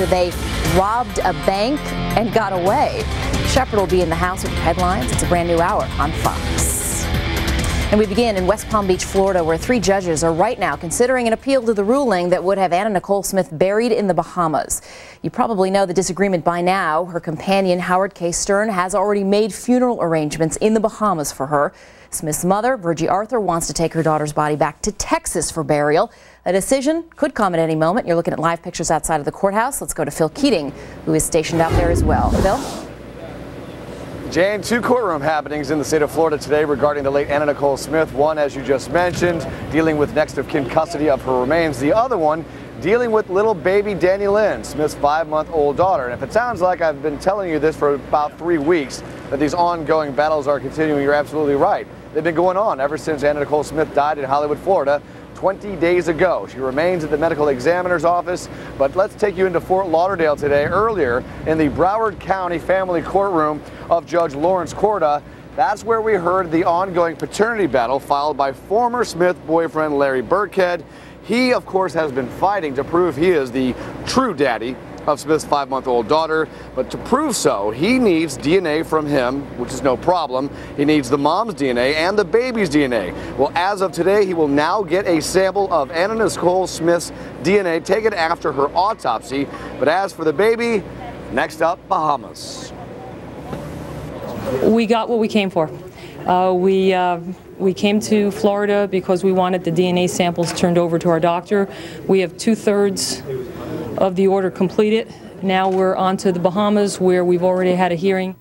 after they robbed a bank and got away. Shepard will be in the house with headlines. It's a brand new hour on Fox. And we begin in West Palm Beach, Florida, where three judges are right now considering an appeal to the ruling that would have Anna Nicole Smith buried in the Bahamas. You probably know the disagreement by now. Her companion, Howard K. Stern, has already made funeral arrangements in the Bahamas for her. Smith's mother, Virgie Arthur, wants to take her daughter's body back to Texas for burial. A decision could come at any moment. You're looking at live pictures outside of the courthouse. Let's go to Phil Keating, who is stationed out there as well. Phil? Jane, two courtroom happenings in the state of Florida today regarding the late Anna Nicole Smith. One, as you just mentioned, dealing with next of kin custody of her remains. The other one, dealing with little baby Dannielynn, Smith's five-month-old daughter. And if it sounds like I've been telling you this for about three weeks, that these ongoing battles are continuing, you're absolutely right. They've been going on ever since Anna Nicole Smith died in Hollywood, Florida 20 days ago. She remains at the medical examiner's office, but let's take you into Fort Lauderdale today. Earlier in the Broward County Family Courtroom of Judge Lawrence Korda. that's where we heard the ongoing paternity battle filed by former Smith boyfriend Larry Birkhead. He, of course, has been fighting to prove he is the true daddy of Smith's five-month-old daughter. But to prove so, he needs DNA from him, which is no problem. He needs the mom's DNA and the baby's DNA. Well, as of today, he will now get a sample of Anna Nicole Smith's DNA taken after her autopsy. But as for the baby, next up, Bahamas. We got what we came for. Uh, we uh, we came to Florida because we wanted the DNA samples turned over to our doctor. We have two-thirds of the order completed. Now we're on to the Bahamas where we've already had a hearing.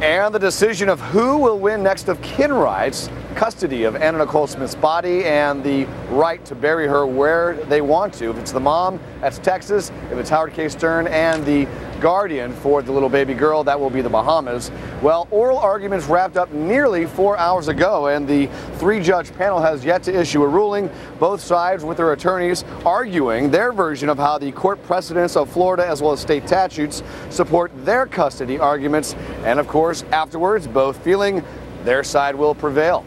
And the decision of who will win next of kin rights, custody of Anna Nicole Smith's body and the right to bury her where they want to. If it's the mom, that's Texas. If it's Howard K. Stern and the guardian for the little baby girl, that will be the Bahamas. Well, oral arguments wrapped up nearly four hours ago, and the three-judge panel has yet to issue a ruling. Both sides with their attorneys arguing their version of how the court precedents of Florida as well as state statutes support their custody arguments. And of course, afterwards, both feeling their side will prevail.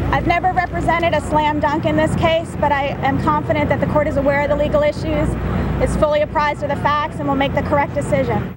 I've never represented a slam dunk in this case, but I am confident that the court is aware of the legal issues, is fully apprised of the facts, and will make the correct decision.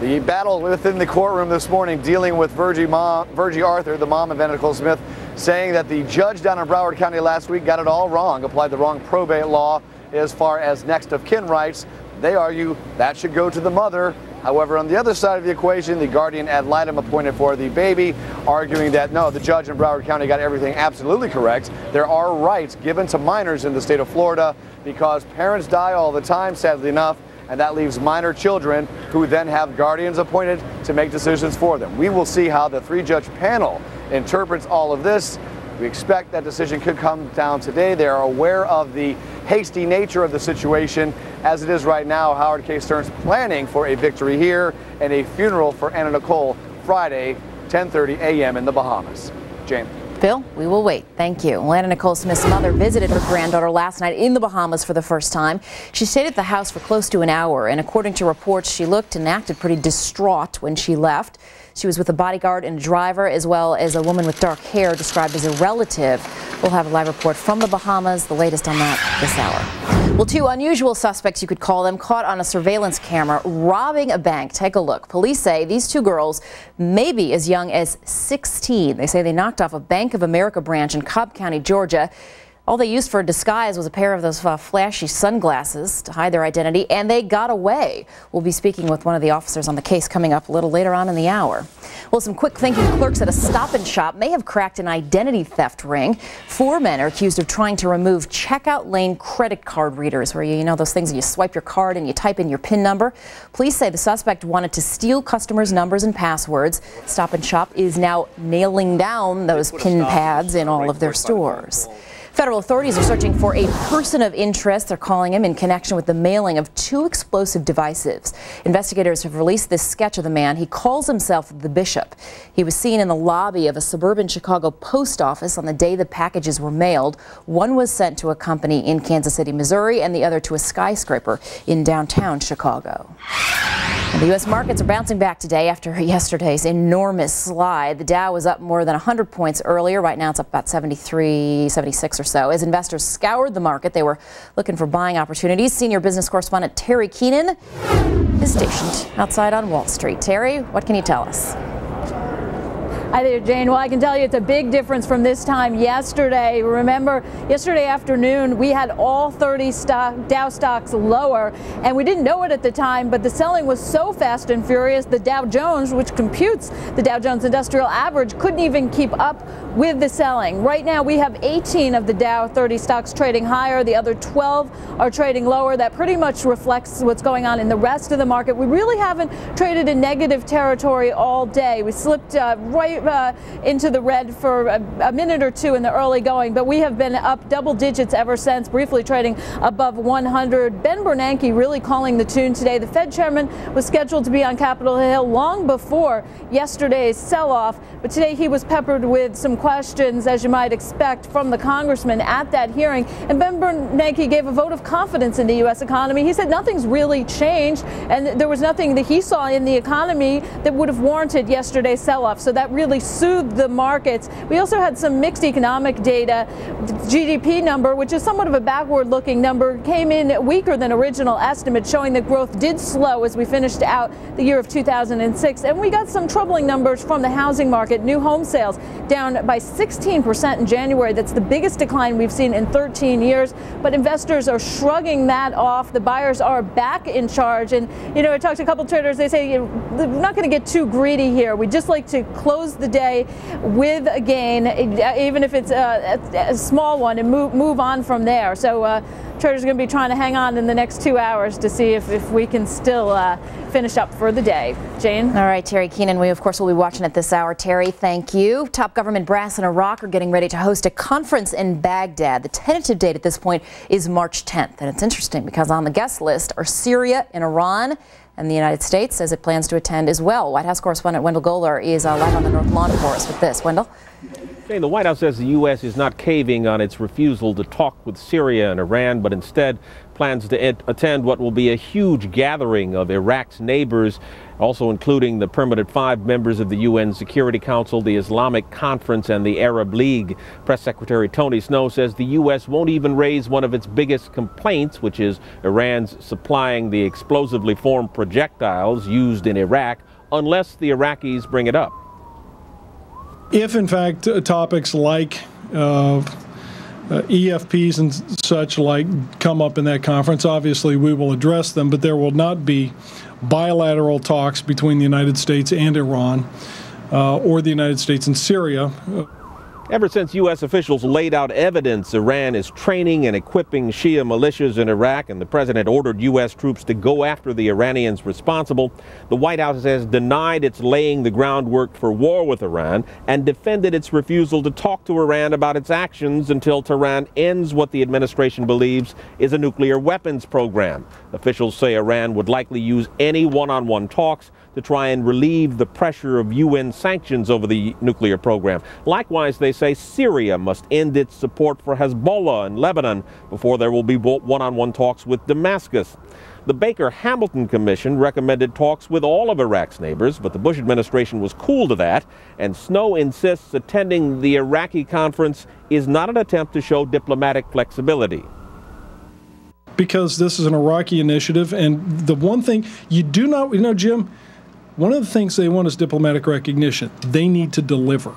The battle within the courtroom this morning dealing with Virgie, mom, Virgie Arthur, the mom of Anna Nicole Smith, saying that the judge down in Broward County last week got it all wrong, applied the wrong probate law as far as next of kin rights. They argue that should go to the mother. However, on the other side of the equation, the guardian ad litem appointed for the baby, arguing that no, the judge in Broward County got everything absolutely correct. There are rights given to minors in the state of Florida because parents die all the time, sadly enough, and that leaves minor children who then have guardians appointed to make decisions for them. We will see how the three-judge panel interprets all of this. We expect that decision could come down today. They are aware of the hasty nature of the situation. As it is right now, Howard K. Stern's planning for a victory here and a funeral for Anna Nicole Friday, 10:30 a.m. in the Bahamas. Jane. Phil, we will wait. Thank you. Lana Nicole Smith's mother visited her granddaughter last night in the Bahamas for the first time. She stayed at the house for close to an hour, and according to reports, she looked and acted pretty distraught when she left. She was with a bodyguard and a driver, as well as a woman with dark hair described as a relative. We'll have a live report from the Bahamas, the latest on that this hour. Well, two unusual suspects, you could call them, caught on a surveillance camera robbing a bank. Take a look. Police say these two girls may be as young as 16. They say they knocked off a Bank of America branch in Cobb County, Georgia. All they used for a disguise was a pair of those uh, flashy sunglasses to hide their identity, and they got away. We'll be speaking with one of the officers on the case coming up a little later on in the hour. Well, some quick thinking clerks at a stop and shop may have cracked an identity theft ring. Four men are accused of trying to remove checkout lane credit card readers, where you, you know those things you swipe your card and you type in your PIN number. Police say the suspect wanted to steal customers' numbers and passwords. Stop and Shop is now nailing down those PIN pads in all of their stores. Federal authorities are searching for a person of interest. They're calling him in connection with the mailing of two explosive devices. Investigators have released this sketch of the man. He calls himself the Bishop. He was seen in the lobby of a suburban Chicago post office on the day the packages were mailed. One was sent to a company in Kansas City, Missouri, and the other to a skyscraper in downtown Chicago. The U.S. markets are bouncing back today after yesterday's enormous slide. The Dow was up more than 100 points earlier. Right now it's up about 73, 76 or so. As investors scoured the market, they were looking for buying opportunities. Senior business correspondent Terry Keenan is stationed outside on Wall Street. Terry, what can you tell us? Hi there, Jane. Well, I can tell you it's a big difference from this time yesterday. Remember, yesterday afternoon, we had all 30 stock, Dow stocks lower, and we didn't know it at the time, but the selling was so fast and furious, the Dow Jones, which computes the Dow Jones Industrial Average, couldn't even keep up with the selling. Right now, we have 18 of the Dow 30 stocks trading higher. The other 12 are trading lower. That pretty much reflects what's going on in the rest of the market. We really haven't traded in negative territory all day. We slipped uh, right uh, into the red for a, a, minute or two in the early going, but we have been up double digits ever since, briefly trading above 100. Ben Bernanke really calling the tune today. The Fed chairman was scheduled to be on Capitol Hill long before yesterday's sell-off, but today he was peppered with some questions, as you might expect, from the congressman at that hearing. And Ben Bernanke gave a vote of confidence in the U.S. economy. He said nothing's really changed, and there was nothing that he saw in the economy that would have warranted yesterday's sell-off. So that really soothed the markets. We also had some mixed economic data. The GDP number, which is somewhat of a backward looking number, came in weaker than original estimates, showing that growth did slow as we finished out the year of 2006. And we got some troubling numbers from the housing market. New home sales down by 16% in January. That's the biggest decline we've seen in 13 years. But investors are shrugging that off. The buyers are back in charge. And, you know, I talked to a couple traders. They say, we're not going to get too greedy here. We just like to close the day with a gain, even if it's a, a small one, and move, move on from there. So uh, traders going to be trying to hang on in the next two hours to see if, if we can still uh, finish up for the day. Jane? All right, Terry Keenan, we of course will be watching at this hour. Terry, thank you. Top government brass in Iraq are getting ready to host a conference in Baghdad. The tentative date at this point is March 10th. And it's interesting because on the guest list are Syria and Iran and the United States says it plans to attend as well. White House correspondent Wendell Goler is uh, live on the North Lawn for us with this. Wendell? Jane, the White House says the U.S. is not caving on its refusal to talk with Syria and Iran, but instead plans to attend what will be a huge gathering of Iraq's neighbors, also including the permanent five members of the UN Security Council, the Islamic Conference, and the Arab League. Press Secretary Tony Snow says the U.S. won't even raise one of its biggest complaints, which is Iran's supplying the explosively formed projectiles used in Iraq, unless the Iraqis bring it up. If, in fact, topics like uh, uh, EFPs and such like come up in that conference. Obviously, we will address them, but there will not be bilateral talks between the United States and Iran uh, or the United States and Syria. Ever since U.S. officials laid out evidence Iran is training and equipping Shia militias in Iraq and the president ordered U.S. troops to go after the Iranians responsible, the White House has denied it's laying the groundwork for war with Iran and defended its refusal to talk to Iran about its actions until Tehran ends what the administration believes is a nuclear weapons program. Officials say Iran would likely use any one on one talks to try and relieve the pressure of UN sanctions over the nuclear program. Likewise, they say Syria must end its support for Hezbollah in Lebanon before there will be one on one talks with Damascus. The Baker Hamilton Commission recommended talks with all of Iraq's neighbors, but the Bush administration was cool to that, and Snow insists attending the Iraqi conference is not an attempt to show diplomatic flexibility because this is an Iraqi initiative. And the one thing you do not, you know, Jim, one of the things they want is diplomatic recognition. They need to deliver.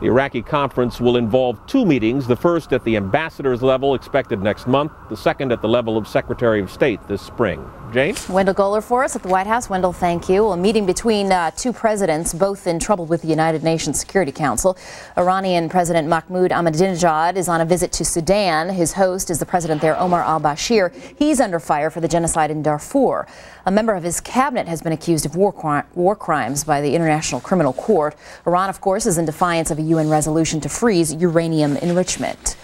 The Iraqi conference will involve two meetings, the first at the ambassador's level expected next month, the second at the level of Secretary of State this spring. Jane? Wendell Goler for us at the White House. Wendell, thank you. A meeting between uh, two presidents, both in trouble with the United Nations Security Council. Iranian President Mahmoud Ahmadinejad is on a visit to Sudan. His host is the president there, Omar al Bashir. He's under fire for the genocide in Darfur. A member of his cabinet has been accused of war, cri war crimes by the International Criminal Court. Iran, of course, is in defiance of a UN resolution to freeze uranium enrichment.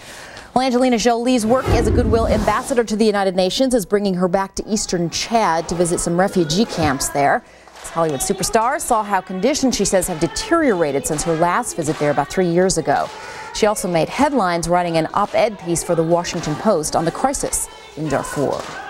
Well, Angelina Jolie's work as a goodwill ambassador to the United Nations is bringing her back to eastern Chad to visit some refugee camps there. This Hollywood superstar saw how conditions she says have deteriorated since her last visit there about three years ago. She also made headlines writing an op-ed piece for the Washington Post on the crisis in Darfur.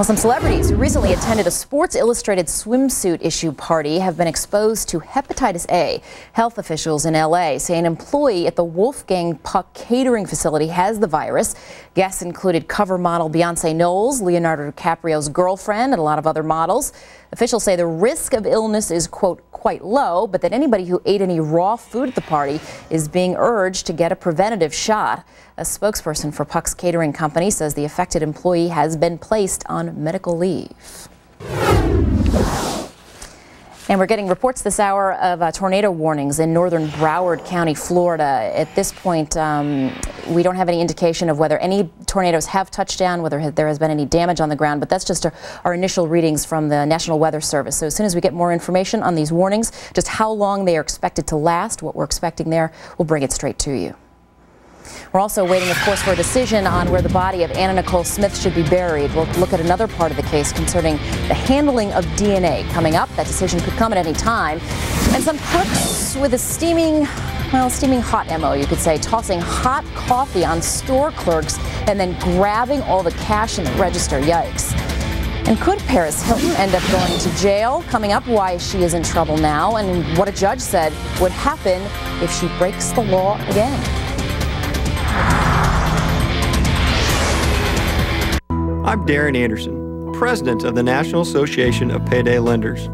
Well, some celebrities who recently attended a Sports Illustrated swimsuit issue party have been exposed to hepatitis A. Health officials in LA say an employee at the Wolfgang Puck catering facility has the virus. Guests included cover model Beyonce Knowles, Leonardo DiCaprio's girlfriend, and a lot of other models. Officials say the risk of illness is, quote, quite low, but that anybody who ate any raw food at the party is being urged to get a preventative shot. A spokesperson for Puck's catering company says the affected employee has been placed on medical leave. And we're getting reports this hour of uh, tornado warnings in northern Broward County, Florida. At this point, um, we don't have any indication of whether any tornadoes have touched down, whether there has been any damage on the ground, but that's just our, our initial readings from the National Weather Service. So as soon as we get more information on these warnings, just how long they are expected to last, what we're expecting there, we'll bring it straight to you. We're also waiting, of course, for a decision on where the body of Anna Nicole Smith should be buried. We'll look at another part of the case concerning the handling of DNA coming up. That decision could come at any time. And some crooks with a steaming, well, steaming hot MO, you could say, tossing hot coffee on store clerks and then grabbing all the cash in the register. Yikes. And could Paris Hilton end up going to jail? Coming up, why she is in trouble now and what a judge said would happen if she breaks the law again. I'm Darren Anderson, President of the National Association of Payday Lenders.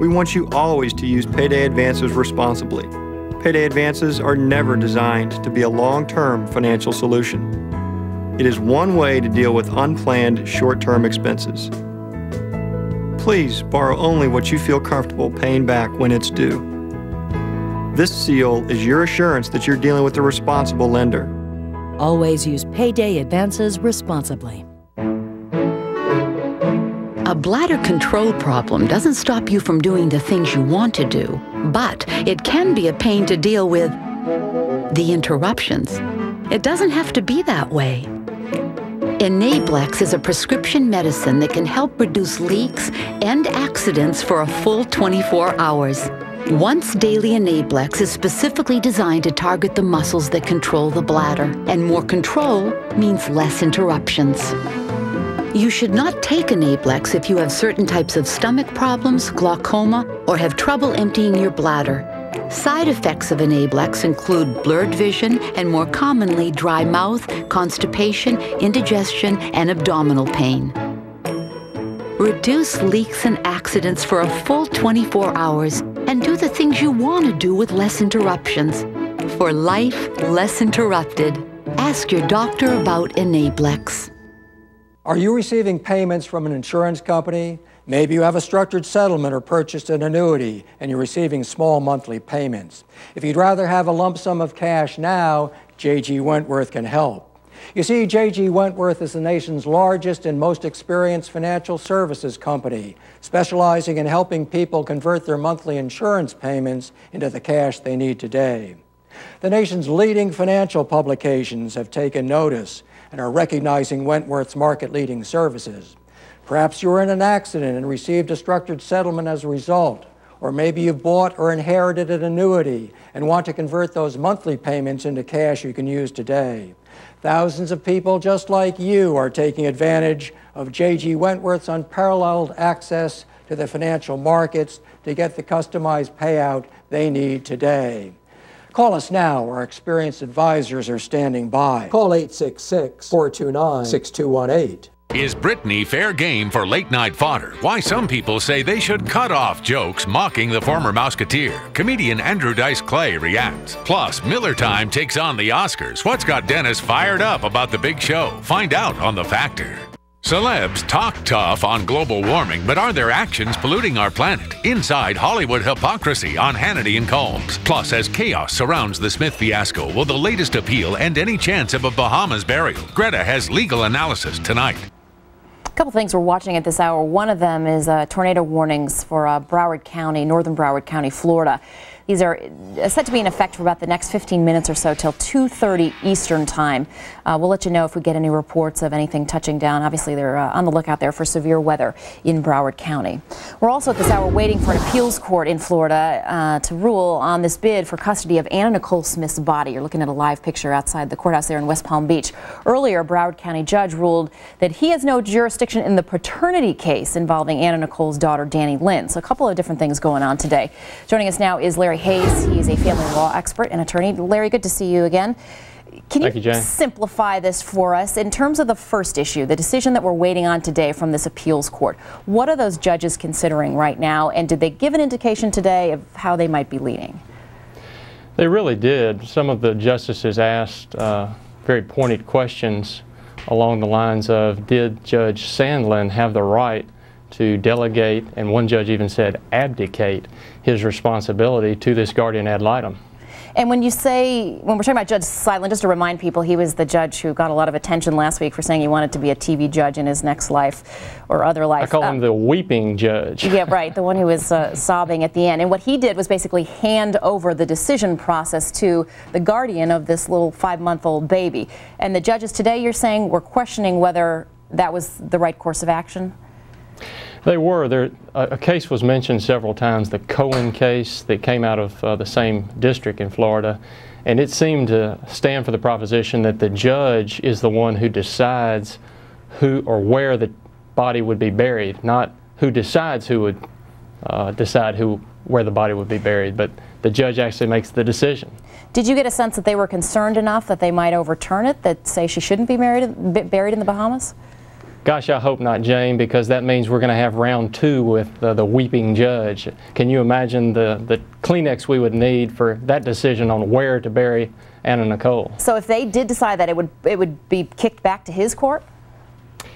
We want you always to use payday advances responsibly. Payday advances are never designed to be a long term financial solution. It is one way to deal with unplanned short term expenses. Please borrow only what you feel comfortable paying back when it's due. This seal is your assurance that you're dealing with a responsible lender. Always use payday advances responsibly. Bladder control problem doesn't stop you from doing the things you want to do, but it can be a pain to deal with the interruptions. It doesn't have to be that way. Enablex is a prescription medicine that can help reduce leaks and accidents for a full 24 hours. Once daily Enablex is specifically designed to target the muscles that control the bladder, and more control means less interruptions. You should not take Enablex if you have certain types of stomach problems, glaucoma, or have trouble emptying your bladder. Side effects of Enablex include blurred vision and more commonly dry mouth, constipation, indigestion, and abdominal pain. Reduce leaks and accidents for a full 24 hours and do the things you want to do with less interruptions. For life less interrupted, ask your doctor about Enablex. Are you receiving payments from an insurance company? Maybe you have a structured settlement or purchased an annuity and you're receiving small monthly payments. If you'd rather have a lump sum of cash now, J.G. Wentworth can help. You see, J.G. Wentworth is the nation's largest and most experienced financial services company, specializing in helping people convert their monthly insurance payments into the cash they need today. The nation's leading financial publications have taken notice and are recognizing Wentworth's market leading services. Perhaps you were in an accident and received a structured settlement as a result. Or maybe you've bought or inherited an annuity and want to convert those monthly payments into cash you can use today. Thousands of people just like you are taking advantage of J.G. Wentworth's unparalleled access to the financial markets to get the customized payout they need today. Call us now. Our experienced advisors are standing by. Call 866 429 6218. Is Britney fair game for late night fodder? Why some people say they should cut off jokes mocking the former Mouseketeer. Comedian Andrew Dice Clay reacts. Plus, Miller Time takes on the Oscars. What's got Dennis fired up about the big show? Find out on The Factor. Celebs talk tough on global warming, but are their actions polluting our planet? Inside Hollywood hypocrisy on Hannity and Colmes. Plus, as chaos surrounds the Smith fiasco, will the latest appeal end any chance of a Bahamas burial? Greta has legal analysis tonight. A couple things we're watching at this hour. One of them is uh, tornado warnings for uh, Broward County, northern Broward County, Florida. These are uh, set to be in effect for about the next 15 minutes or so till 2.30 Eastern Time. Uh, we'll let you know if we get any reports of anything touching down. Obviously, they're uh, on the lookout there for severe weather in Broward County. We're also at this hour waiting for an appeals court in Florida uh, to rule on this bid for custody of Anna Nicole Smith's body. You're looking at a live picture outside the courthouse there in West Palm Beach. Earlier, Broward County judge ruled that he has no jurisdiction in the paternity case involving Anna Nicole's daughter, Dannielynn. So a couple of different things going on today. Joining us now is Larry Hayes. He is a family law expert and attorney. Larry, good to see you again. Can you, you simplify this for us in terms of the first issue, the decision that we're waiting on today from this appeals court? What are those judges considering right now, and did they give an indication today of how they might be leaning? They really did. Some of the justices asked uh, very pointed questions along the lines of Did Judge Sandlin have the right to delegate, and one judge even said abdicate, his responsibility to this guardian ad litem? And when you say, when we're talking about Judge Sandlin, just to remind people, he was the judge who got a lot of attention last week for saying he wanted to be a TV judge in his next life or other life. I call uh, him the weeping judge. Yeah, right, the one who was uh, sobbing at the end. And what he did was basically hand over the decision process to the guardian of this little five-month-old baby. And the judges today, you're saying, were questioning whether that was the right course of action? They were. There, a, case was mentioned several times, the Cohen case that came out of uh, the same district in Florida, and it seemed to stand for the proposition that the judge is the one who decides who or where the body would be buried, not who decides who would uh, decide who where the body would be buried, but the judge actually makes the decision. Did you get a sense that they were concerned enough that they might overturn it, that say she shouldn't be married, buried in the Bahamas? Gosh, I hope not, Jane, because that means we're going to have round two with uh, the weeping judge. Can you imagine the, the Kleenex we would need for that decision on where to bury Anna Nicole? So if they did decide that, it would, it would be kicked back to his court?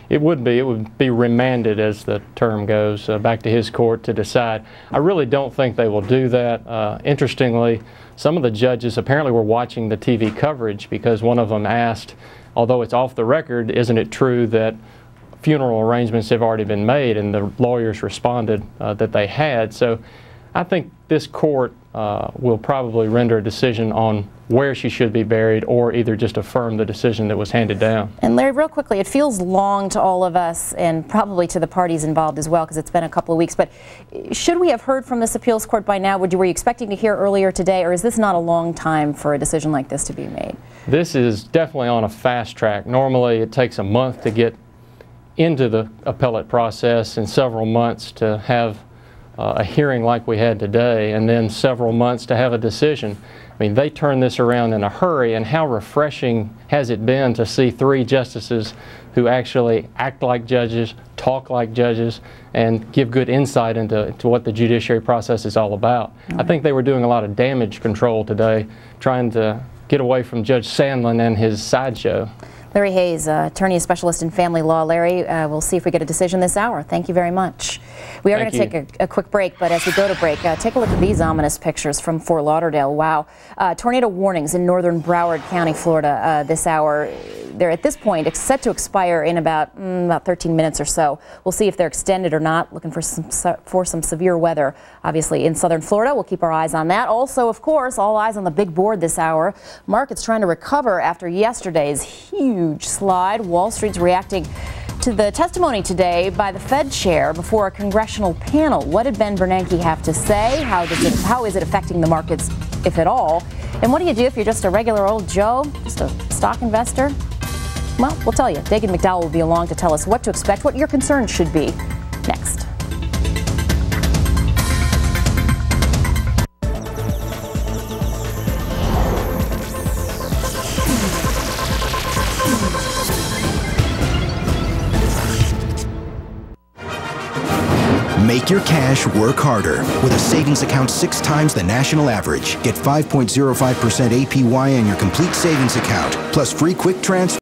It would be. It would be remanded, as the term goes, uh, back to his court to decide. I really don't think they will do that. Uh, interestingly, some of the judges apparently were watching the TV coverage because one of them asked, although it's off the record, isn't it true that funeral arrangements have already been made, and the lawyers responded uh, that they had. So I think this court uh, will probably render a decision on where she should be buried or either just affirm the decision that was handed down. And Larry, real quickly, it feels long to all of us and probably to the parties involved as well because it's been a couple of weeks, but should we have heard from this appeals court by now? Would you, were you expecting to hear earlier today or is this not a long time for a decision like this to be made? This is definitely on a fast track. Normally it takes a month to get into the appellate process in several months to have uh, a hearing like we had today and then several months to have a decision. I mean, they turned this around in a hurry, and how refreshing has it been to see three justices who actually act like judges, talk like judges, and give good insight into to what the judiciary process is all about. I think they were doing a lot of damage control today, trying to get away from Judge Sandlin and his sideshow. Larry Hayes, uh, attorney specialist in family law. Larry, uh, we'll see if we get a decision this hour. Thank you very much. We are going to take a, a, quick break, but as we go to break, uh, take a look at these ominous pictures from Fort Lauderdale. Wow. Uh, tornado warnings in northern Broward County, Florida uh, this hour. They're at this point set to expire in about, mm, about 13 minutes or so. We'll see if they're extended or not. Looking for some, for some severe weather, obviously, in southern Florida. We'll keep our eyes on that. Also, of course, all eyes on the big board this hour. Markets trying to recover after yesterday's huge slide. Wall Street's reacting to the testimony today by the Fed chair before a congressional panel. What did Ben Bernanke have to say? How, does it, how is it affecting the markets, if at all? And what do you do if you're just a regular old Joe, just a stock investor? Well, we'll tell you. Dagen McDowell will be along to tell us what to expect, what your concerns should be next. Your cash work harder with a savings account six times the national average. Get 5.05% APY on your complete savings account, plus free quick transfer.